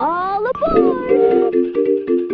All aboard!